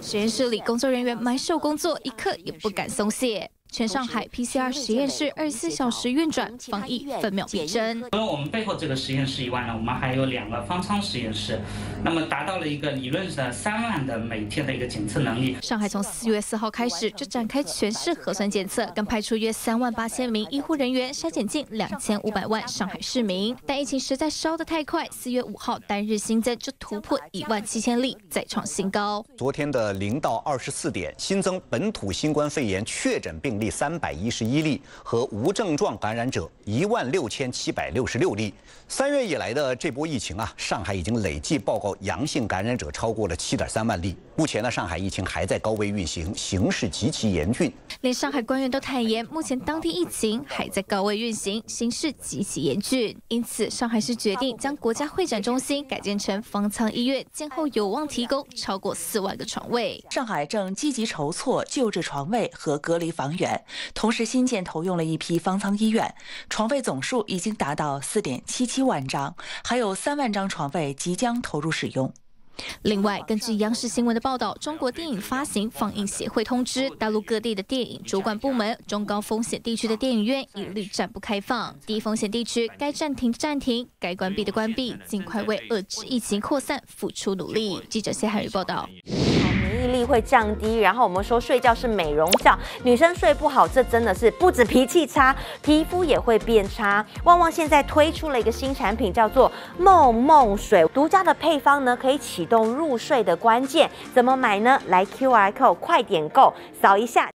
实验室里工作人员埋首工作，一刻也不敢松懈。全上海 PCR 实验室二十四小时运转，防疫分秒必争。除了我们背后这个实验室以外呢，我们还有两个方舱实验室，那么达到了一个理论的三万的每天的一个检测能力。上海从四月四号开始就展开全市核酸检测，更派出约三万八千名医护人员筛检近两千五百万上海市民。但疫情实在烧得太快，四月五号单日新增就突破一万七千例，再创新高。昨天的零到二十四点新增本土新冠肺炎确诊病。例三百一十一例和无症状感染者一万六千七百六十六例。三月以来的这波疫情啊，上海已经累计报告阳性感染者超过了七点三万例。目前呢，上海疫情还在高位运行，形势极其严峻。连上海官员都坦言，目前当地疫情还在高位运行，形势极其严峻。因此，上海市决定将国家会展中心改建成方舱医院，今后有望提供超过四万个床位。上海正积极筹措救治床位和隔离房源。同时新建投用了一批方舱医院，床位总数已经达到四点七七万张，还有三万张床位即将投入使用。另外，根据央视新闻的报道，中国电影发行放映协会通知，大陆各地的电影主管部门，中高风险地区的电影院一律暂不开放；低风险地区该暂停暂停，该关闭的关闭，尽快为遏制疫情扩散付出努力。记者谢海宇报道。力会降低，然后我们说睡觉是美容觉，女生睡不好，这真的是不止脾气差，皮肤也会变差。旺旺现在推出了一个新产品，叫做梦梦水，独家的配方呢，可以启动入睡的关键。怎么买呢？来 Q R code 快点购，扫一下。